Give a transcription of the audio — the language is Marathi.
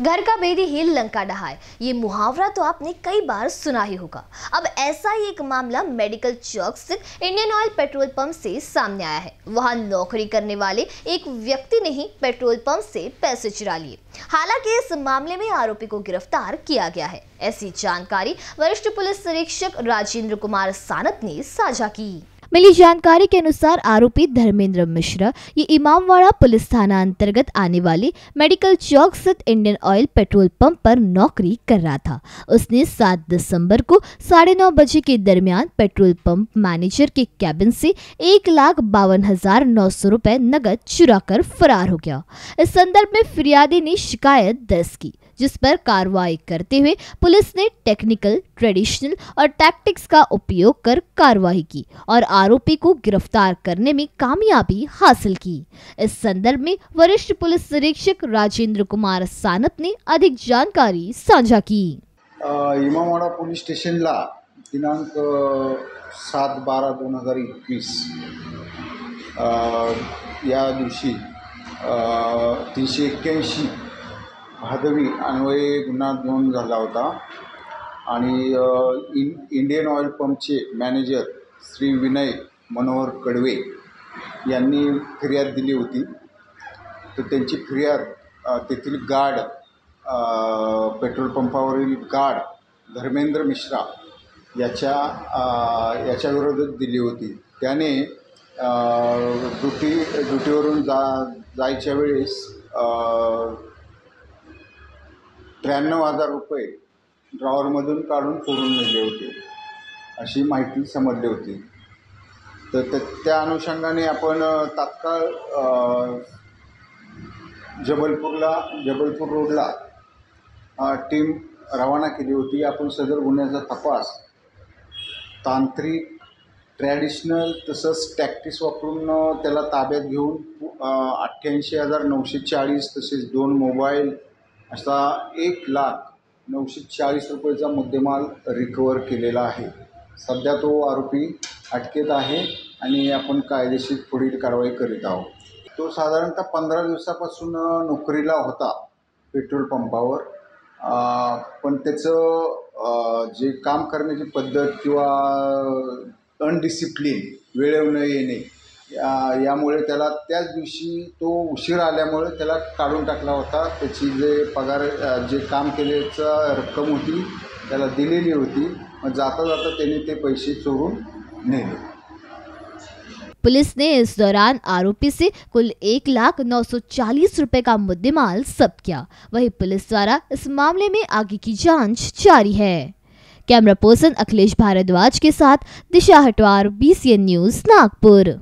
घर का बेदी ही लंका डहाए ये मुहावरा तो आपने कई बार सुना ही होगा। अब ऐसा ही एक मामला मेडिकल चौक स्थित इंडियन ऑयल पेट्रोल पंप से सामने आया है। वहाँ नौकरी करने वाले एक व्यक्ति ने ही पेट्रोल पंप से पैसे चुरा लिए। हालाँकि इस मामले में आरोपी को गिरफ़्तार किया गया है। ऐसी जानकारी वरिष्ठ पुलिस निरीक्षक राजेंद्र कुमार सानत ने साझा की। मिली जानकारी के अनुसार आरोपी धर्मेंद्र मिश्रा, ये इमामवाड़ा पुलिस थाना अंतर्गत आने वाले मेडिकल चौक स्थित इंडियन ऑयल पेट्रोल पंप पर नौकरी कर रहा था। उसने 7 दिसंबर को साढ़े नौ बजे के दरमियान पेट्रोल पंप मैनेजर के कैबिन से एक लाख बावन हज़ार नौ सौ रुपए नकद चुरा कर फरार हो गया। इस संदर्भ में फिरियादी ने शिकायत दर्ज की, जिस पर कार्रवाई करते हुए पुलिस ने टेक्निकल, ट्रेडिशनल और टैक्टिक्स का उपयोग कर कार्रवाई की और आरोपी को गिरफ्तार करने में कामयाबी हासिल की। इस संदर्भ में वरिष्ठ पुलिस निरीक्षक राजेंद्र कुमार सानप ने अधिक जानकारी साझा की। अ, इमामवाडा पोलीस स्टेशनला दिनांक सात बारा दोन हजार एकवीस या दिवशी तीनशे एक्क्याऐंशी भादवी अन्वये गुन्हा नोंद झाला होता. आणि इन इंडियन ऑइल पंपचे मॅनेजर श्री विनय मनोहर कडवे यांनी फिर्याद दिली होती. तर त्यांची फिर्याद तेथील गार्ड पेट्रोल पंपावरील गार्ड धर्मेंद्र मिश्रा याच्या याच्याविरोधात दिली होती. त्याने ड्युटी ड्युटीवरून जा जायच्या वेळेस त्र्याण्णव हजार रुपये ड्रॉवरमधून काढून फोडून नेले होते. अशी माहिती समजली होती. तर त्या- त्या अनुषंगाने आपण तात्काळ जबलपूरला जबलपूर रोडला टीम रवाना केली होती. आपण सदर गुन्ह्याचा तपास तांत्रिक ट्रॅडिशनल तसंच टॅक्टिस वापरून त्याला ताब्यात घेऊन अठ्ठ्याऐंशी हजार नऊशे चाळीस तसेच दोन मोबाईल असा एक लाख नऊशे चाळीस रुपयेचा मुद्देमाल रिकवर केलेला आहे. सध्या तो आरोपी अटकेत आहे आणि आपण कायदेशीर पुढील कारवाई करीत आहोत. तो साधारणतः पंधरा दिवसापासून नोकरीला होता पेट्रोल पंपावर. पण त्याचं जे काम करण्याची पद्धत किंवा अनडिसिप्लिन वेळेवर न येणे या यामुळे त्याला त्याच दिवशी तो उशीर आल्यामुळे त्याला काढून टाकला होता. त्याची जे पगार जे काम केल्याचा रक्कम होती त्याला दिलेली होती मग जाता जाता त्याने ते पैसे चोरून नेले. पुलिस ने इस दौरान आरोपी से कुल एक लाख नौ सौ चालीस रूपए का मुद्देमाल जब्त किया। वहीं पुलिस द्वारा इस मामले में आगे की जाँच जारी है। कैमरा पर्सन अखिलेश भारद्वाज के साथ दिशा हटवार बीसीएन न्यूज़ नागपुर।